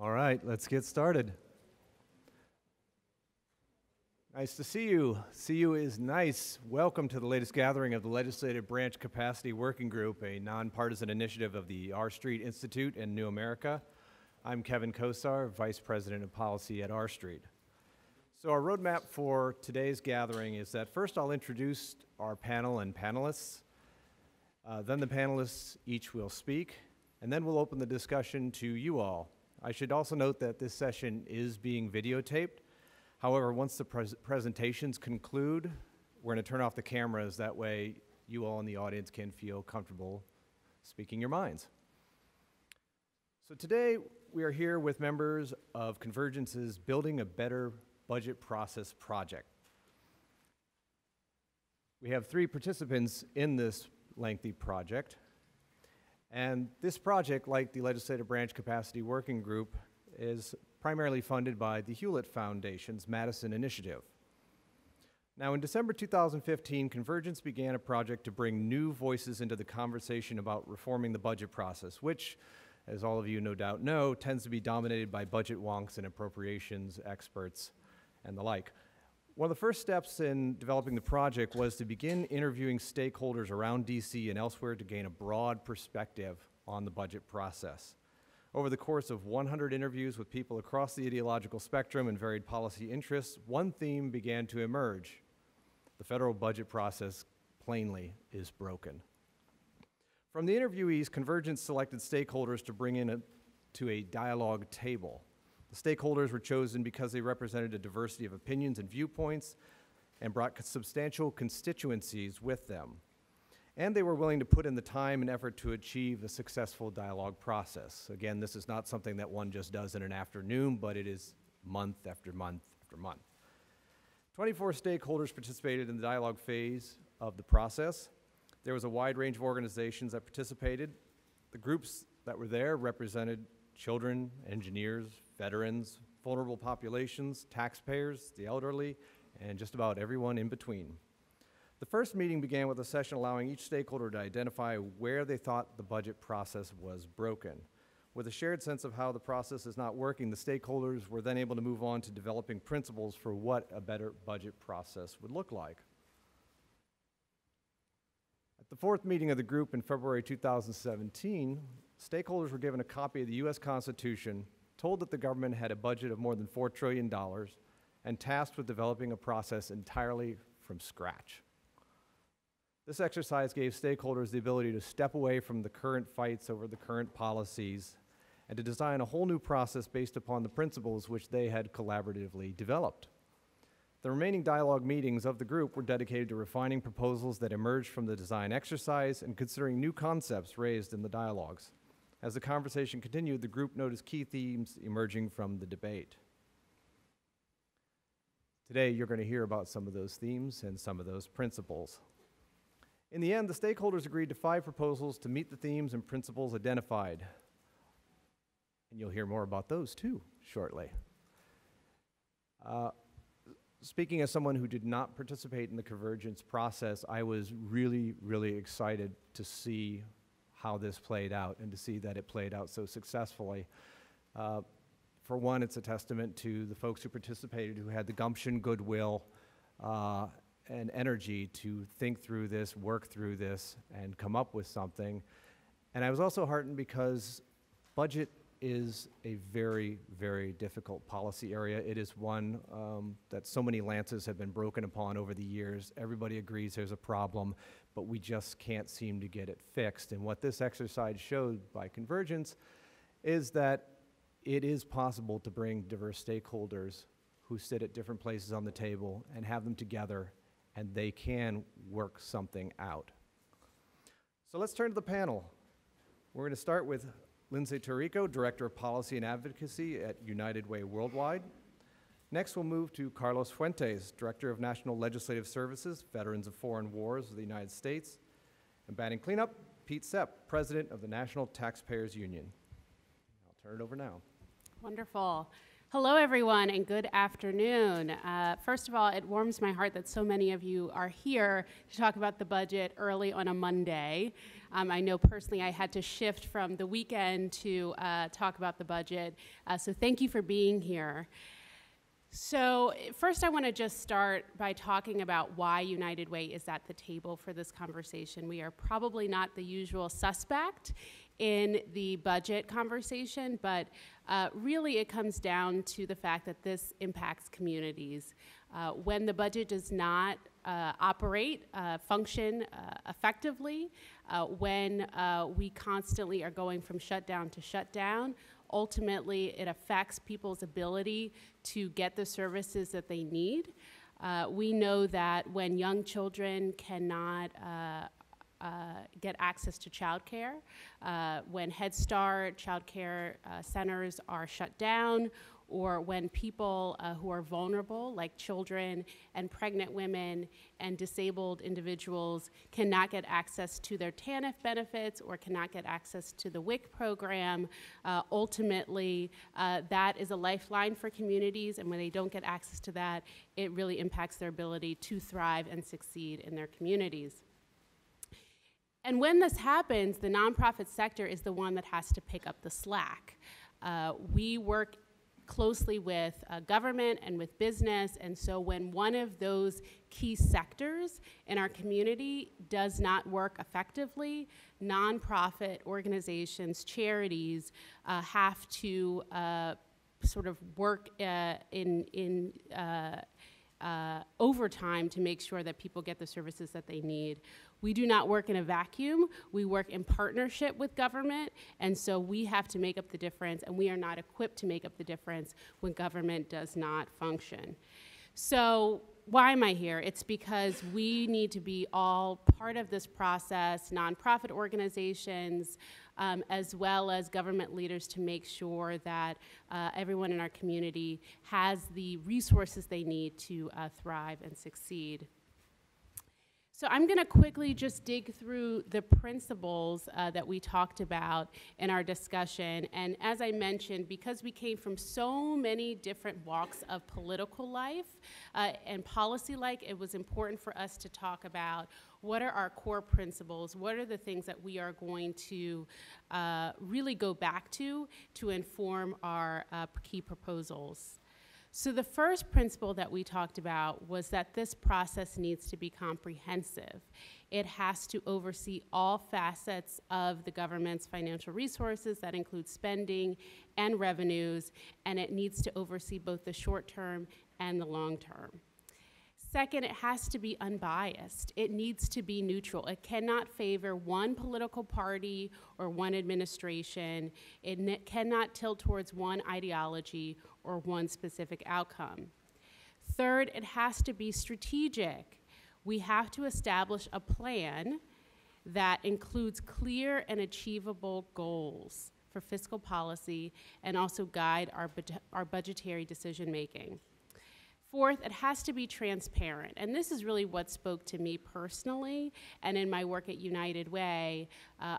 All right, let's get started. Nice to see you. See you is nice. Welcome to the latest gathering of the Legislative Branch Capacity Working Group, a nonpartisan initiative of the R Street Institute and New America. I'm Kevin Kosar, Vice President of Policy at R Street. So, our roadmap for today's gathering is that first I'll introduce our panel and panelists. Uh, then the panelists each will speak, and then we'll open the discussion to you all. I should also note that this session is being videotaped. However, once the pres presentations conclude, we're going to turn off the cameras. That way, you all in the audience can feel comfortable speaking your minds. So today, we are here with members of Convergence's Building a Better Budget Process project. We have three participants in this lengthy project. And this project, like the Legislative Branch Capacity Working Group, is primarily funded by the Hewlett Foundation's Madison Initiative. Now, in December 2015, Convergence began a project to bring new voices into the conversation about reforming the budget process, which, as all of you no doubt know, tends to be dominated by budget wonks and appropriations experts and the like. One of the first steps in developing the project was to begin interviewing stakeholders around DC and elsewhere to gain a broad perspective on the budget process. Over the course of 100 interviews with people across the ideological spectrum and varied policy interests, one theme began to emerge. The federal budget process plainly is broken. From the interviewees, Convergence selected stakeholders to bring in a, to a dialogue table. The stakeholders were chosen because they represented a diversity of opinions and viewpoints and brought substantial constituencies with them. And they were willing to put in the time and effort to achieve a successful dialogue process. Again, this is not something that one just does in an afternoon, but it is month after month after month. 24 stakeholders participated in the dialogue phase of the process. There was a wide range of organizations that participated. The groups that were there represented children, engineers, veterans, vulnerable populations, taxpayers, the elderly, and just about everyone in between. The first meeting began with a session allowing each stakeholder to identify where they thought the budget process was broken. With a shared sense of how the process is not working, the stakeholders were then able to move on to developing principles for what a better budget process would look like. At the fourth meeting of the group in February 2017, stakeholders were given a copy of the U.S. Constitution told that the government had a budget of more than $4 trillion and tasked with developing a process entirely from scratch. This exercise gave stakeholders the ability to step away from the current fights over the current policies and to design a whole new process based upon the principles which they had collaboratively developed. The remaining dialogue meetings of the group were dedicated to refining proposals that emerged from the design exercise and considering new concepts raised in the dialogues. As the conversation continued, the group noticed key themes emerging from the debate. Today, you're going to hear about some of those themes and some of those principles. In the end, the stakeholders agreed to five proposals to meet the themes and principles identified. And you'll hear more about those too shortly. Uh, speaking as someone who did not participate in the convergence process, I was really, really excited to see how this played out and to see that it played out so successfully. Uh, for one, it's a testament to the folks who participated who had the gumption, goodwill, uh, and energy to think through this, work through this, and come up with something. And I was also heartened because budget is a very, very difficult policy area. It is one um, that so many lances have been broken upon over the years. Everybody agrees there's a problem, but we just can't seem to get it fixed. And what this exercise showed by convergence is that it is possible to bring diverse stakeholders who sit at different places on the table and have them together, and they can work something out. So let's turn to the panel. We're going to start with Lindsay Torrico, Director of Policy and Advocacy at United Way Worldwide. Next, we'll move to Carlos Fuentes, Director of National Legislative Services, Veterans of Foreign Wars of the United States. And batting cleanup, Pete Sepp, President of the National Taxpayers Union. I'll turn it over now. Wonderful. Hello, everyone, and good afternoon. Uh, first of all, it warms my heart that so many of you are here to talk about the budget early on a Monday. Um, I know personally I had to shift from the weekend to uh, talk about the budget, uh, so thank you for being here. So, first, I want to just start by talking about why United Way is at the table for this conversation. We are probably not the usual suspect in the budget conversation, but uh, really it comes down to the fact that this impacts communities. Uh, when the budget does not uh, operate, uh, function uh, effectively, uh, when we constantly are going from shutdown to shutdown, ultimately it affects people's ability to get the services that they need. we know that when young children cannot uh, get access to childcare. Uh, when Head Start childcare uh, centers are shut down, or when people uh, who are vulnerable, like children and pregnant women and disabled individuals, cannot get access to their TANF benefits or cannot get access to the WIC program, uh, ultimately, uh, that is a lifeline for communities, and when they don't get access to that, it really impacts their ability to thrive and succeed in their communities. And when this happens, the nonprofit sector is the one that has to pick up the slack. Uh, we work closely with uh, government and with business, and so when one of those key sectors in our community does not work effectively, nonprofit organizations, charities uh, have to uh, sort of work uh, in, in uh, uh, overtime to make sure that people get the services that they need. We do not work in a vacuum. We work in partnership with government, and so we have to make up the difference, and we are not equipped to make up the difference when government does not function. So, why am I here? It's because we need to be all part of this process, nonprofit organizations, um, as well as government leaders to make sure that uh, everyone in our community has the resources they need to uh, thrive and succeed. So I'm going to quickly just dig through the principles uh, that we talked about in our discussion. And as I mentioned, because we came from so many different walks of political life uh, and policy like, it was important for us to talk about what are our core principles, what are the things that we are going to uh, really go back to to inform our uh, key proposals. So, the first principle that we talked about was that this process needs to be comprehensive. It has to oversee all facets of the government's financial resources, that includes spending and revenues, and it needs to oversee both the short term and the long term. Second, it has to be unbiased. It needs to be neutral. It cannot favor one political party or one administration. It cannot tilt towards one ideology or one specific outcome. Third, it has to be strategic. We have to establish a plan that includes clear and achievable goals for fiscal policy and also guide our, our budgetary decision making. Fourth, it has to be transparent. And this is really what spoke to me personally and in my work at United Way. Uh,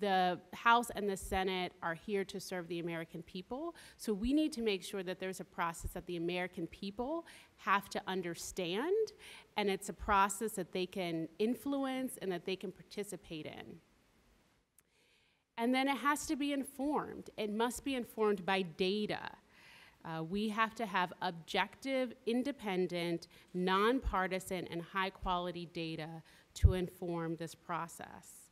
the House and the Senate are here to serve the American people. So we need to make sure that there's a process that the American people have to understand, and it's a process that they can influence and that they can participate in. And then it has to be informed. It must be informed by data. Uh, we have to have objective, independent, nonpartisan, and high quality data to inform this process.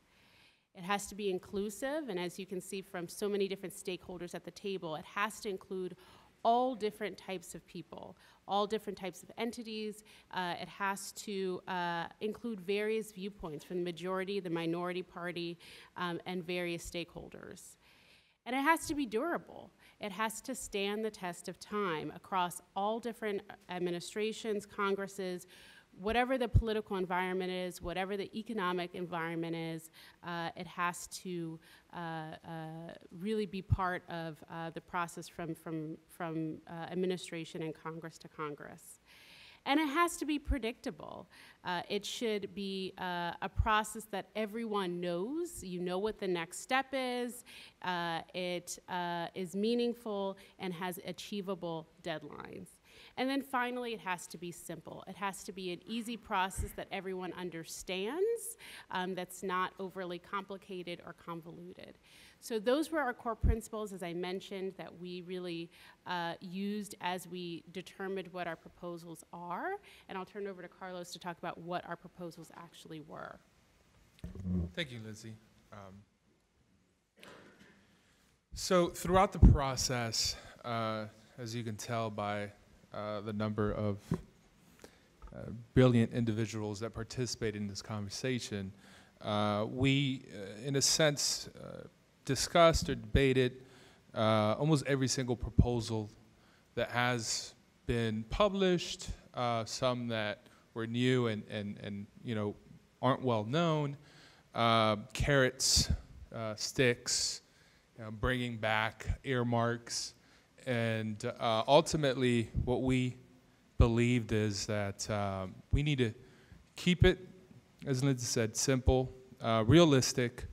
It has to be inclusive, and as you can see from so many different stakeholders at the table, it has to include all different types of people, all different types of entities. Uh, it has to uh, include various viewpoints from the majority, the minority party, um, and various stakeholders. And it has to be durable. It has to stand the test of time across all different administrations, Congresses, whatever the political environment is, whatever the economic environment is, uh, it has to uh, uh, really be part of uh, the process from, from, from uh, administration and Congress to Congress. And it has to be predictable. Uh, it should be uh, a process that everyone knows. You know what the next step is. Uh, it uh, is meaningful and has achievable deadlines. And then finally, it has to be simple. It has to be an easy process that everyone understands, um, that's not overly complicated or convoluted. So those were our core principles, as I mentioned, that we really uh, used as we determined what our proposals are. And I'll turn over to Carlos to talk about what our proposals actually were. Thank you, Lizzie. Um, so throughout the process, uh, as you can tell by uh, the number of uh, brilliant individuals that participated in this conversation, uh, we, uh, in a sense, uh, discussed or debated uh, almost every single proposal that has been published, uh, some that were new and, and, and you know aren't well known, uh, carrots, uh, sticks, you know, bringing back earmarks, and uh, ultimately what we believed is that um, we need to keep it, as Lindsay said, simple, uh, realistic,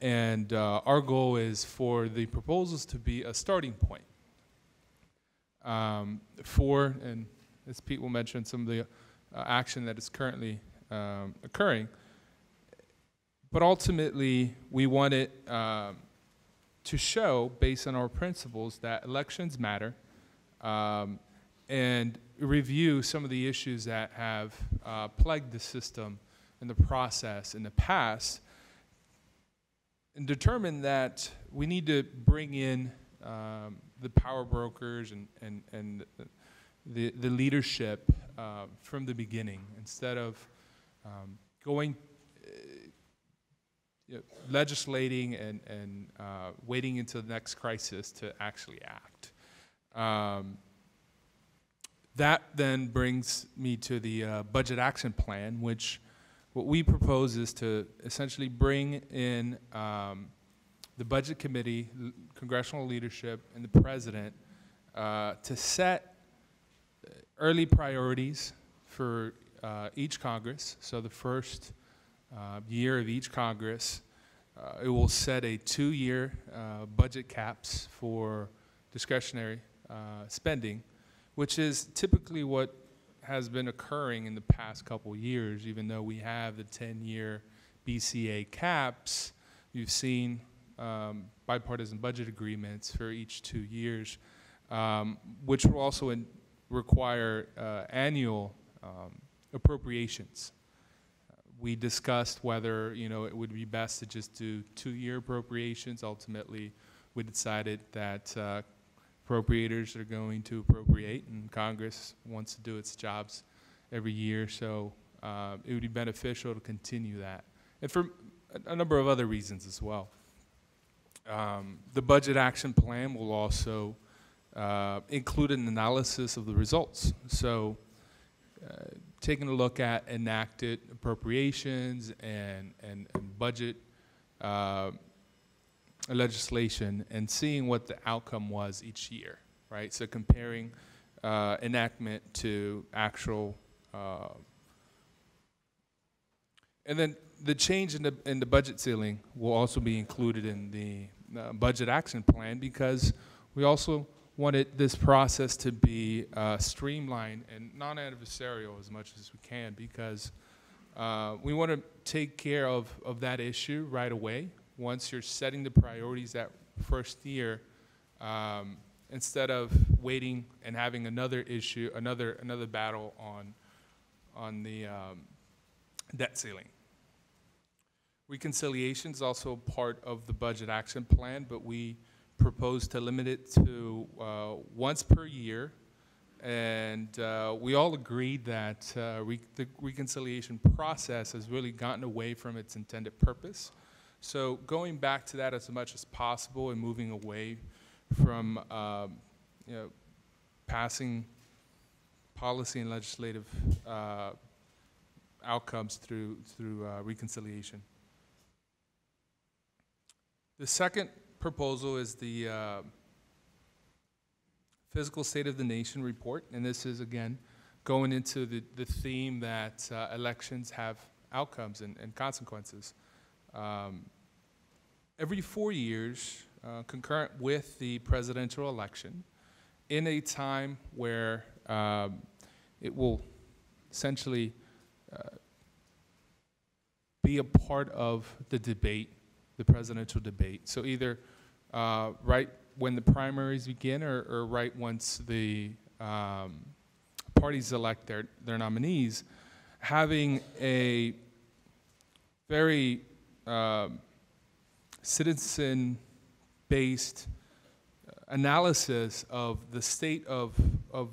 and uh, our goal is for the proposals to be a starting point um, for, and as Pete will mention, some of the uh, action that is currently um, occurring. But ultimately, we want it um, to show, based on our principles, that elections matter um, and review some of the issues that have uh, plagued the system and the process in the past and determine that we need to bring in um, the power brokers and, and, and the, the leadership uh, from the beginning instead of um, going uh, you know, legislating and, and uh, waiting until the next crisis to actually act. Um, that then brings me to the uh, budget action plan, which what we propose is to essentially bring in um, the budget committee, congressional leadership, and the president uh, to set uh, early priorities for uh, each Congress. So the first uh, year of each Congress, uh, it will set a two-year uh, budget caps for discretionary spending, which is typically what has been occurring in the past couple years, even though we have the 10-year BCA caps. You've seen um, bipartisan budget agreements for each two years, um, which will also require uh, annual um, appropriations. We discussed whether, you know, it would be best to just do two-year appropriations. Ultimately, we decided that uh, appropriators are going to appropriate, and Congress wants to do its jobs every year, so uh, it would be beneficial to continue that. And for a, number of other reasons as well. Um, the budget action plan will also uh, include an analysis of the results. So, uh, taking a look at enacted appropriations and, and, and budget uh, legislation and seeing what the outcome was each year, right? So comparing uh, enactment to actual, uh, and then the change in the in the budget ceiling will also be included in the uh, budget action plan because we also wanted this process to be uh, streamlined and non-adversarial as much as we can because uh, we want to take care of, of that issue right away once you're setting the priorities that first year, um, instead of waiting and having another issue, another another battle on on the um, debt ceiling. Reconciliation is also part of the budget action plan, but we propose to limit it to uh, once per year. And uh, we all agreed that uh, re- the reconciliation process has really gotten away from its intended purpose. So going back to that as much as possible and moving away from, um, you know, passing policy and legislative uh, outcomes through through uh, reconciliation. The second proposal is the uh, fiscal state of the nation report, and this is again going into the, the theme that uh, elections have outcomes and, and consequences. Um, every four years, uh, concurrent with the presidential election, in a time where um, it will essentially uh, be a part of the debate, the presidential debate. So either uh, right when the primaries begin or, or right once the um, parties elect their, their nominees, having a very um, citizen-based analysis of the state of, of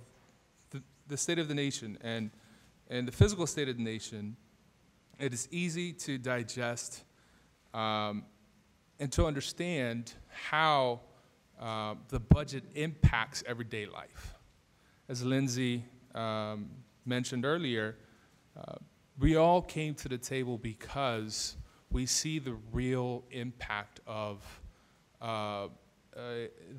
the, the state of the nation and, and the fiscal state of the nation, it is easy to digest um, and to understand how uh, the budget impacts everyday life. As Lindsay um, mentioned earlier, uh, we all came to the table because we see the real impact of uh, uh,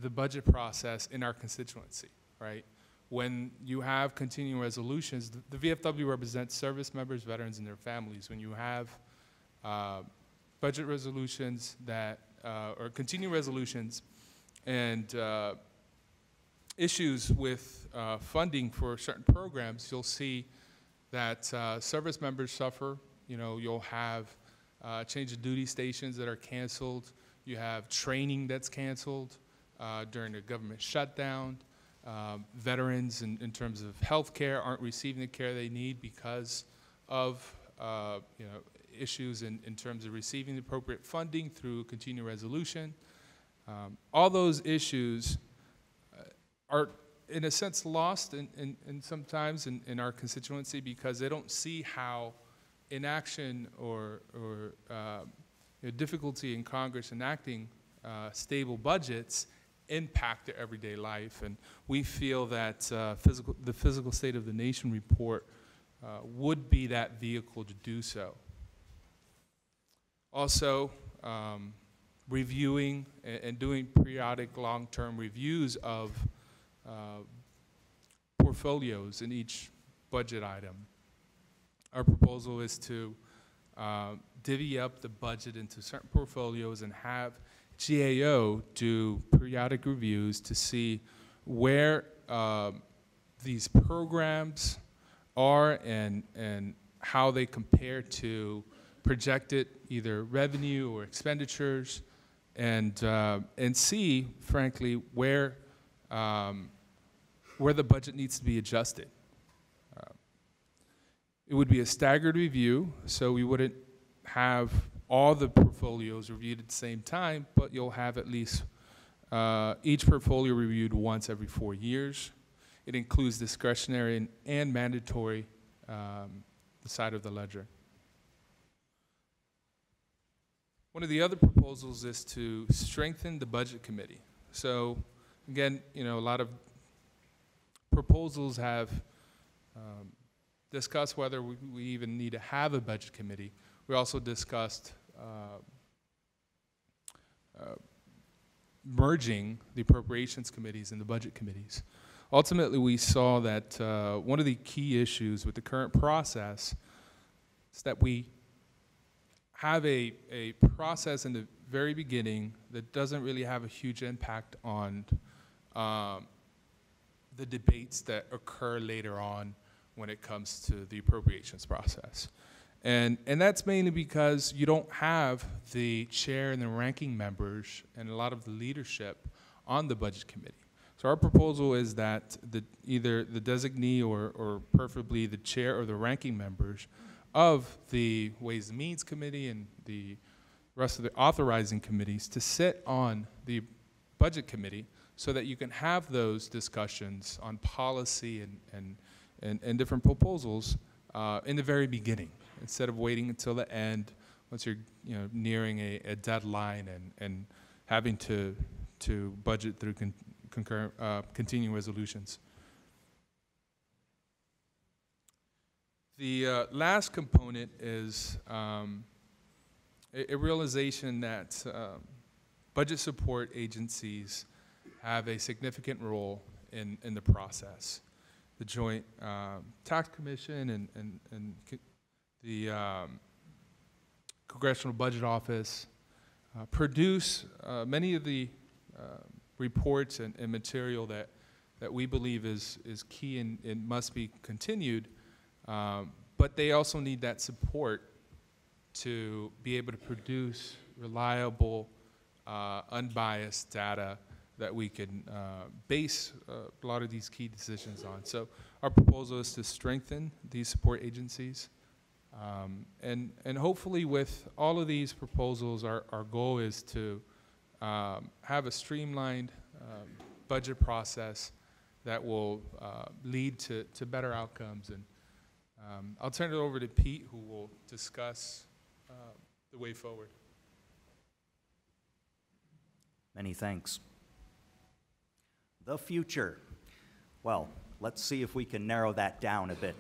the budget process in our constituency, right? When you have continuing resolutions, the, the VFW represents service members, veterans, and their families. When you have uh, budget resolutions that, uh, or continuing resolutions and issues with uh, funding for certain programs, you'll see that uh, service members suffer. You know, you'll have uh, change of duty stations that are canceled. You have training that's canceled uh, during the government shutdown. Um, veterans, in, in terms of health care, aren't receiving the care they need because of uh, you know, issues in, in terms of receiving the appropriate funding through continuing resolution. Um, all those issues uh, are, in a sense, lost in sometimes in, in our constituency because they don't see how inaction or, or uh, you know, difficulty in Congress enacting uh, stable budgets impact their everyday life. And we feel that uh, fiscal, the fiscal state of the nation report uh, would be that vehicle to do so. Also, um, reviewing and, and, doing periodic long-term reviews of uh, portfolios in each budget item. Our proposal is to uh, divvy up the budget into certain portfolios and have GAO do periodic reviews to see where uh, these programs are and, and how they compare to projected either revenue or expenditures and, uh, and see, frankly, where, um, where the budget needs to be adjusted. It would be a staggered review, so we wouldn't have all the portfolios reviewed at the same time, but you'll have at least uh, each portfolio reviewed once every four years. It includes discretionary and, and mandatory um, side of the ledger. One of the other proposals is to strengthen the budget committee. So again, you know, a lot of proposals have um, discussed whether we, we even need to have a budget committee. We also discussed uh, uh, merging the appropriations committees and the budget committees. Ultimately, we saw that uh, one of the key issues with the current process is that we have a, a process in the very beginning that doesn't really have a huge impact on um, the debates that occur later on when it comes to the appropriations process. And, and that's mainly because you don't have the chair and the ranking members and a lot of the leadership on the budget committee. So our proposal is that the, either the designee or, or preferably the chair or the ranking members of the Ways and Means Committee and the rest of the authorizing committees to sit on the budget committee so that you can have those discussions on policy and, and, and, and different proposals uh, in the very beginning instead of waiting until the end once you're you know, nearing a, a deadline and, and having to, to budget through con concurrent, uh, continuing resolutions. The uh, last component is um, a, a, realization that um, budget support agencies have a significant role in, in the process. The Joint um, Tax Commission and, and, and the um, Congressional Budget Office uh, produce uh, many of the uh, reports and, and material that, that we believe is, is key and, and must be continued. Um, but they also need that support to be able to produce reliable, uh, unbiased data that we can uh, base uh, a lot of these key decisions on. So our proposal is to strengthen these support agencies. Um, and, and hopefully with all of these proposals, our, our goal is to um, have a streamlined um, budget process that will uh, lead to, to better outcomes. And um, I'll turn it over to Pete, who will discuss uh, the way forward. Many thanks. The future. Well, let's see if we can narrow that down a bit.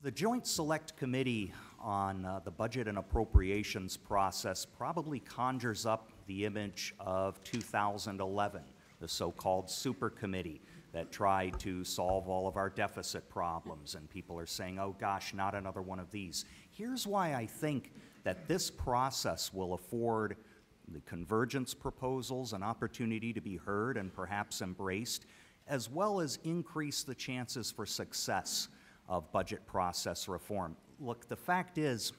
The Joint Select Committee on uh, the Budget and Appropriations process probably conjures up the image of 2011, the so-called super committee that tried to solve all of our deficit problems, and people are saying, oh gosh, not another one of these. Here's why I think that this process will afford the convergence proposals an opportunity to be heard and perhaps embraced, as well as increase the chances for success of budget process reform. Look, the fact is,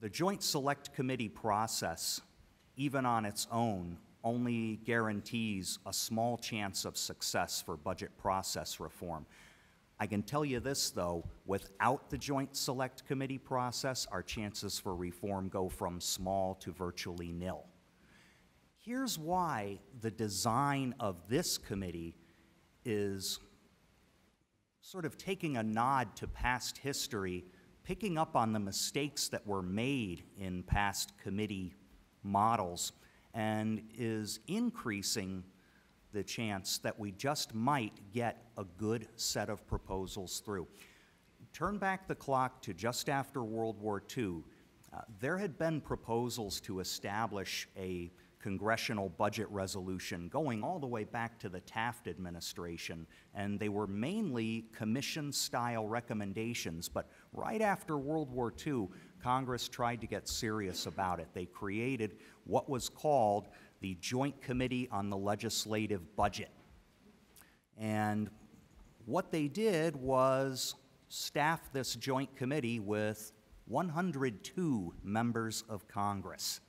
the Joint Select Committee process, even on its own, only guarantees a small chance of success for budget process reform. I can tell you this, though, without the Joint Select Committee process, our chances for reform go from small to virtually nil. Here's why the design of this committee is sort of taking a nod to past history, picking up on the mistakes that were made in past committee models, and is increasing the chance that we just might get a good set of proposals through. Turn back the clock to just after World War II. Uh, there had been proposals to establish a congressional budget resolution going all the way back to the Taft administration, and they were mainly commission style recommendations. But right after World War II, Congress tried to get serious about it. They created what was called the Joint Committee on the Legislative Budget. And what they did was staff this joint committee with 102 members of Congress.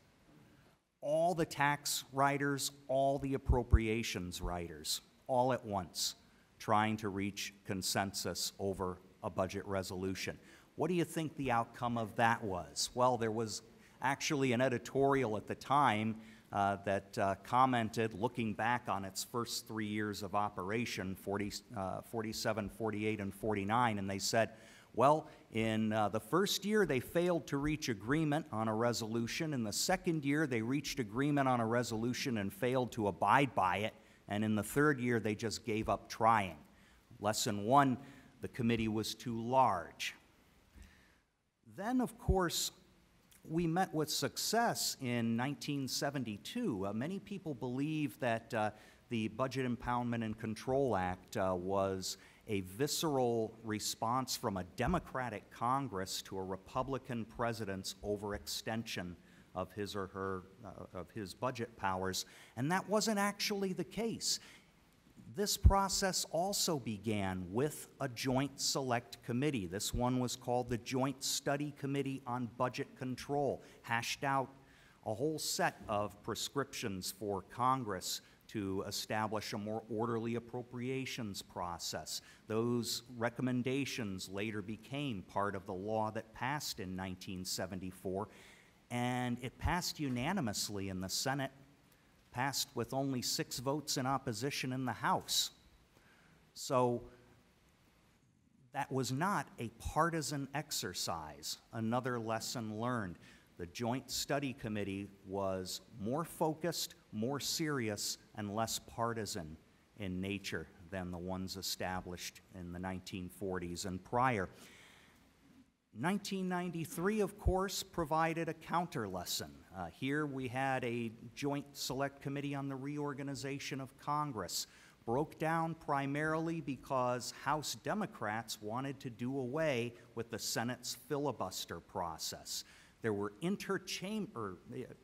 All the tax writers, all the appropriations writers, all at once, trying to reach consensus over a budget resolution. What do you think the outcome of that was? Well, there was actually an editorial at the time uh, that uh, commented, looking back on its first three years of operation, 40, uh, 47, 48, and 49, and they said, well, in uh, the first year, they failed to reach agreement on a resolution. In the second year, they reached agreement on a resolution and failed to abide by it. And in the third year, they just gave up trying. Lesson one the committee was too large. Then, of course, we met with success in 1972. Uh, many people believe that uh, the Budget Impoundment and Control Act uh, was a visceral response from a Democratic Congress to a Republican president's overextension of his or her uh, of his budget powers, and that wasn't actually the case. This process also began with a joint select committee. This one was called the Joint Study Committee on Budget Control, hashed out a whole set of prescriptions for Congress to establish a more orderly appropriations process. Those recommendations later became part of the law that passed in 1974, and it passed unanimously in the Senate, passed with only six votes in opposition in the House. So that was not a partisan exercise, another lesson learned. The Joint Study Committee was more focused, more serious, and less partisan in nature than the ones established in the 1940s and prior. 1993, of course, provided a counter lesson. Uh, here we had a joint select committee on the reorganization of Congress, broke down primarily because House Democrats wanted to do away with the Senate's filibuster process. There were interchamber,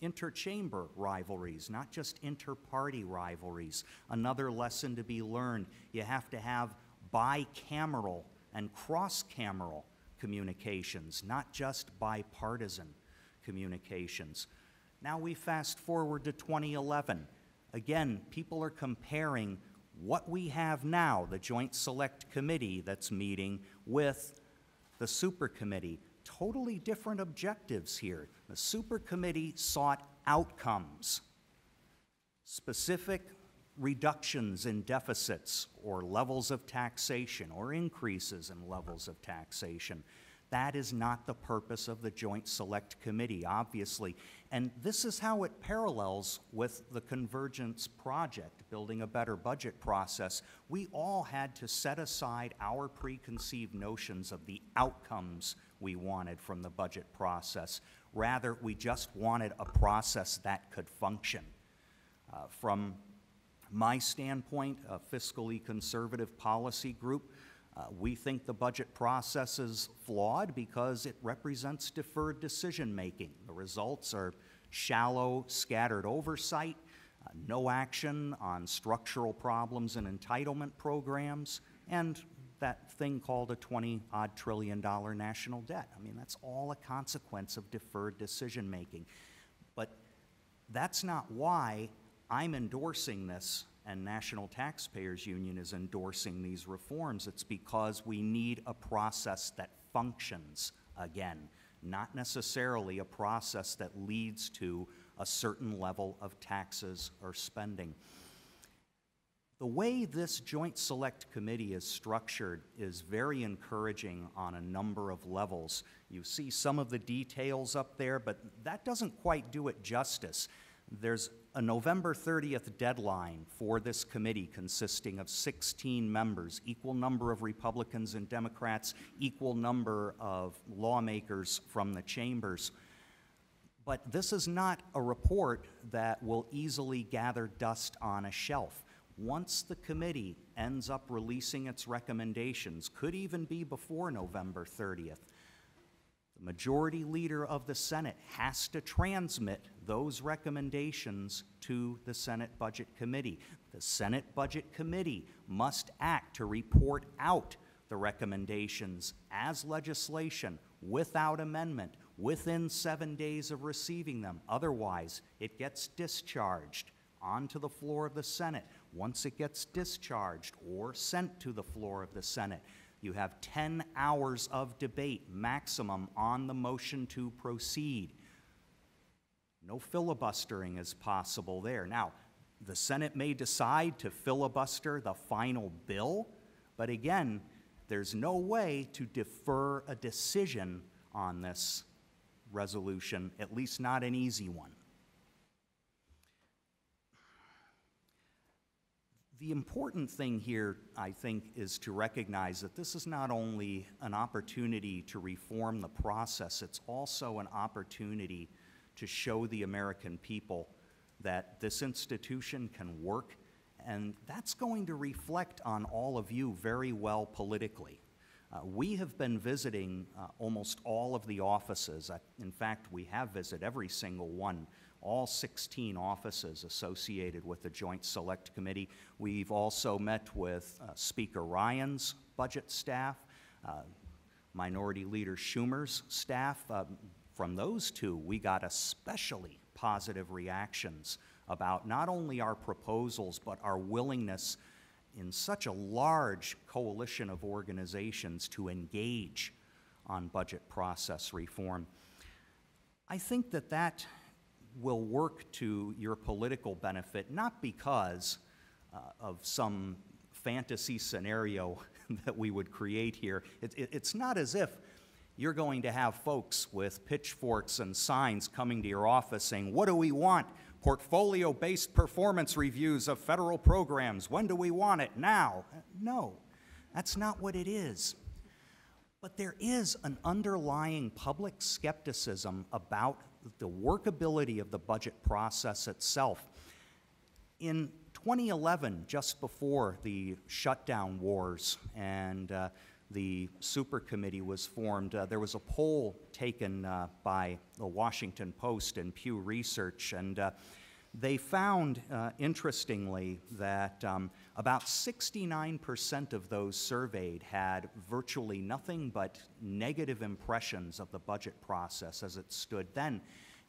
interchamber rivalries, not just inter-party rivalries. Another lesson to be learned, you have to have bicameral and cross-cameral communications, not just bipartisan communications. Now we fast forward to 2011. Again, people are comparing what we have now, the Joint Select Committee that's meeting, with the Super Committee. Totally different objectives here. The Super Committee sought outcomes, specific reductions in deficits or levels of taxation or increases in levels of taxation. That is not the purpose of the Joint Select Committee, obviously. And this is how it parallels with the Convergence Project, building a better budget process. We all had to set aside our preconceived notions of the outcomes we wanted from the budget process. Rather, we just wanted a process that could function. Uh, from my standpoint, a fiscally conservative policy group, uh, we think the budget process is flawed because it represents deferred decision making. The results are shallow, scattered oversight, uh, no action on structural problems and entitlement programs, and that thing called a 20 odd trillion dollar national debt. I mean, that's all a consequence of deferred decision making. But that's not why I'm endorsing this and National Taxpayers Union is endorsing these reforms. It's because we need a process that functions again, not necessarily a process that leads to a certain level of taxes or spending. The way this Joint Select Committee is structured is very encouraging on a number of levels. You see some of the details up there, but that doesn't quite do it justice. There's a November 30th deadline for this committee consisting of 16 members, equal number of Republicans and Democrats, equal number of lawmakers from the chambers. But this is not a report that will easily gather dust on a shelf. Once the committee ends up releasing its recommendations, could even be before November 30th, the majority leader of the Senate has to transmit those recommendations to the Senate Budget Committee. The Senate Budget Committee must act to report out the recommendations as legislation without amendment within seven days of receiving them. Otherwise, it gets discharged onto the floor of the Senate. Once it gets discharged or sent to the floor of the Senate, you have 10 hours of debate maximum on the motion to proceed. No filibustering is possible there. Now, the Senate may decide to filibuster the final bill, but again, there's no way to defer a decision on this resolution, at least not an easy one. The important thing here, I think, is to recognize that this is not only an opportunity to reform the process, it's also an opportunity to show the American people that this institution can work, and that's going to reflect on all of you very well politically. Uh, we have been visiting uh, almost all of the offices. Uh, in fact, we have visited every single one all 16 offices associated with the Joint Select Committee. We've also met with uh, Speaker Ryan's budget staff, uh, Minority Leader Schumer's staff. Uh, from those two, we got especially positive reactions about not only our proposals, but our willingness in such a large coalition of organizations to engage on budget process reform. I think that that will work to your political benefit, not because uh, of some fantasy scenario that we would create here. It, it, it's not as if you're going to have folks with pitchforks and signs coming to your office saying, What do we want? Portfolio based performance reviews of federal programs. When do we want it? Now. No, that's not what it is. But there is an underlying public skepticism about the workability of the budget process itself. In 2011, just before the shutdown wars and uh, the super committee was formed, uh, there was a poll taken uh, by the Washington Post and Pew Research, and uh, they found, uh, interestingly, that um, about 69% of those surveyed had virtually nothing but negative impressions of the budget process as it stood then.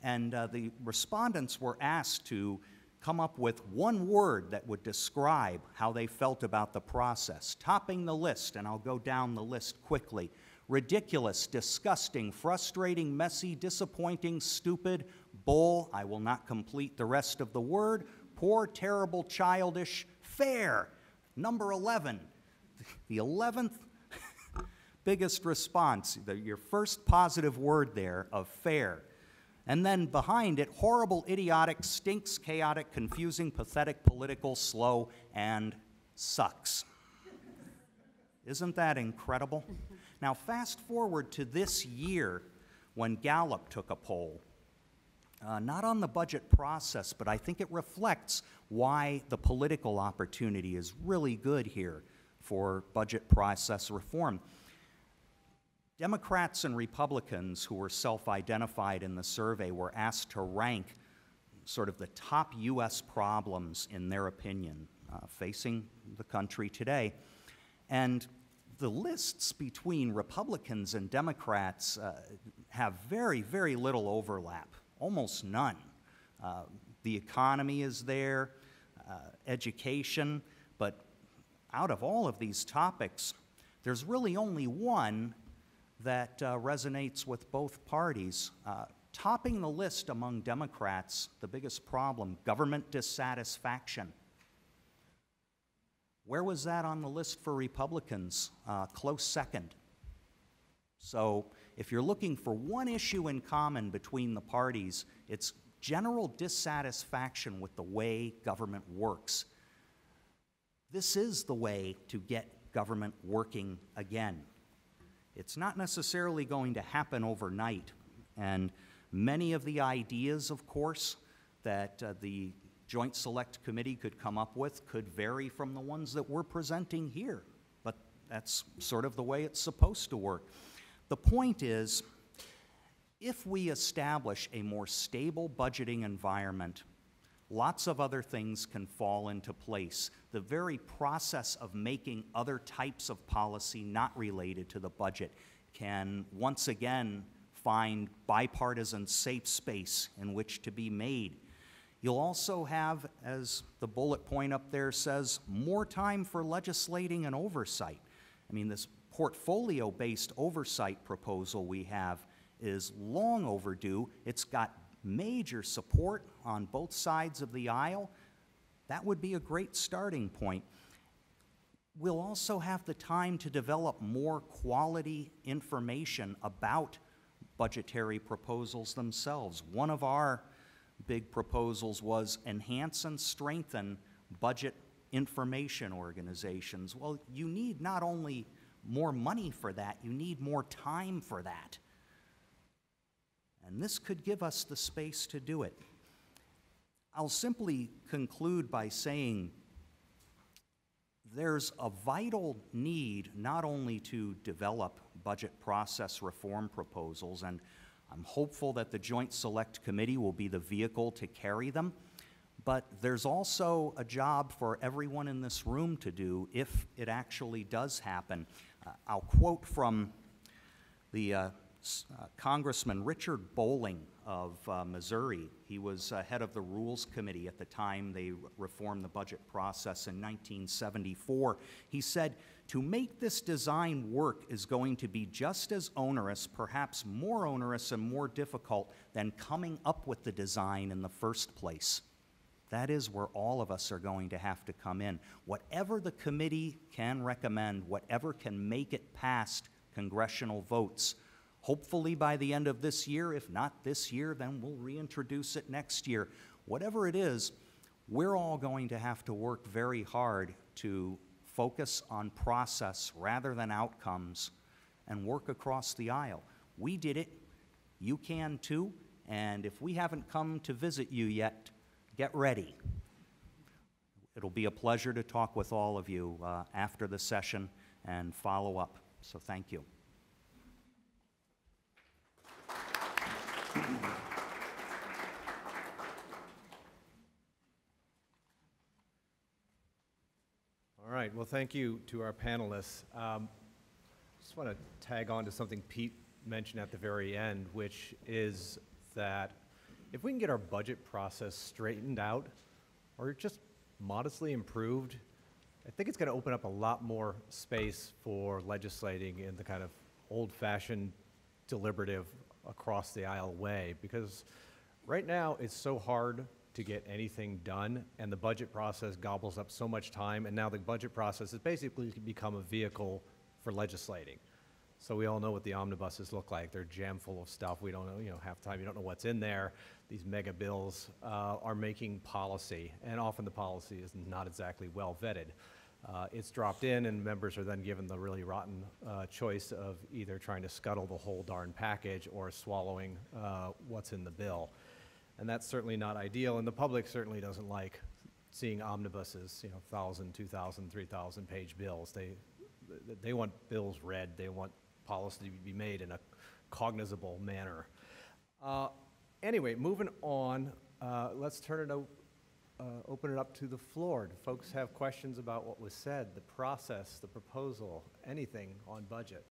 And uh, the respondents were asked to come up with one word that would describe how they felt about the process. Topping the list, and I'll go down the list quickly ridiculous, disgusting, frustrating, messy, disappointing, stupid, bull. I will not complete the rest of the word. Poor, terrible, childish, fair. Number 11, the 11th biggest response, the, your first positive word there of fair. And then behind it, horrible, idiotic, stinks, chaotic, confusing, pathetic, political, slow, and sucks. Isn't that incredible? Now, fast forward to this year when Gallup took a poll. Uh, not on the budget process, but I think it reflects why the political opportunity is really good here for budget process reform. Democrats and Republicans who were self identified in the survey were asked to rank sort of the top U.S. problems, in their opinion, uh, facing the country today. And the lists between Republicans and Democrats uh, have very, very little overlap, almost none. Uh, the economy is there, education, but out of all of these topics, there's really only one that uh, resonates with both parties. Uh, topping the list among Democrats, the biggest problem government dissatisfaction. Where was that on the list for Republicans? Uh, close second. So, if you're looking for one issue in common between the parties, it's general dissatisfaction with the way government works. This is the way to get government working again. It's not necessarily going to happen overnight, and many of the ideas, of course, that uh, the Joint Select Committee could come up with could vary from the ones that we're presenting here, but that's sort of the way it's supposed to work. The point is, if we establish a more stable budgeting environment, lots of other things can fall into place. The very process of making other types of policy not related to the budget can once again find bipartisan safe space in which to be made. You'll also have, as the bullet point up there says, more time for legislating and oversight. I mean, this portfolio based oversight proposal we have is long overdue. It's got major support on both sides of the aisle. That would be a great starting point. We'll also have the time to develop more quality information about budgetary proposals themselves. One of our big proposals was enhance and strengthen budget information organizations. Well, you need not only more money for that, you need more time for that. And this could give us the space to do it. I'll simply conclude by saying there's a vital need not only to develop budget process reform proposals, and I'm hopeful that the Joint Select Committee will be the vehicle to carry them. But there's also a job for everyone in this room to do if it actually does happen. Uh, I'll quote from the uh, uh, Congressman Richard Bolling of uh, Missouri. He was uh, head of the Rules Committee at the time they reformed the budget process in 1974. He said, to make this design work is going to be just as onerous, perhaps more onerous and more difficult than coming up with the design in the first place. That is where all of us are going to have to come in. Whatever the committee can recommend, whatever can make it past congressional votes, hopefully by the end of this year, if not this year, then we'll reintroduce it next year. Whatever it is, we're all going to have to work very hard to focus on process rather than outcomes, and work across the aisle. We did it, you can too, and if we haven't come to visit you yet, get ready. it'll be a pleasure to talk with all of you uh, after the session and follow up. So thank you. All right, well, thank you to our panelists. Um, Just want to tag on to something Pete mentioned at the very end, which is that if we can get our budget process straightened out, or just modestly improved, I think it's going to open up a lot more space for legislating in the kind of old-fashioned deliberative across the aisle way, because right now, it's so hard to get anything done, and the budget process gobbles up so much time, and now the budget process has basically become a vehicle for legislating. So we all know what the omnibuses look like. They're jam full of stuff. We don't know, you know, half the time you don't know what's in there. These mega bills uh, are making policy, and often the policy is not exactly well vetted. Uh, It's dropped in, and members are then given the really rotten uh, choice of either trying to scuttle the whole darn package or swallowing uh, what's in the bill. And that's certainly not ideal, and the public certainly doesn't like seeing omnibuses, you know, 1,000, 2,000, 3,000 page bills. They, they want bills read, they want policy to be made in a cognizable manner. Uh, Anyway, moving on, uh, let's turn it, o- uh, open it up to the floor. Do folks have questions about what was said, the process, the proposal, anything on budget?